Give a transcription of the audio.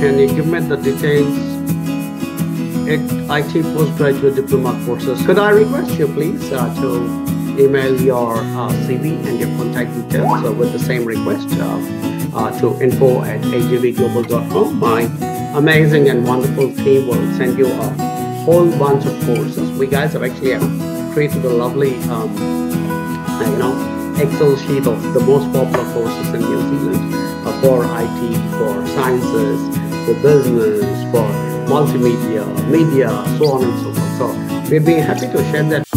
can you give me the details? IT postgraduate diploma courses. Could I request you please uh, to email your uh, CV and your contact details uh, with the same request uh, uh, to info at ajvglobal.com. My amazing and wonderful team will send you a whole bunch of courses. We guys have actually created a lovely, um, you know, Excel sheet of the most popular courses in New Zealand uh, for IT, for sciences, for business, for multimedia, media, so on and so forth. So we'd be happy to share that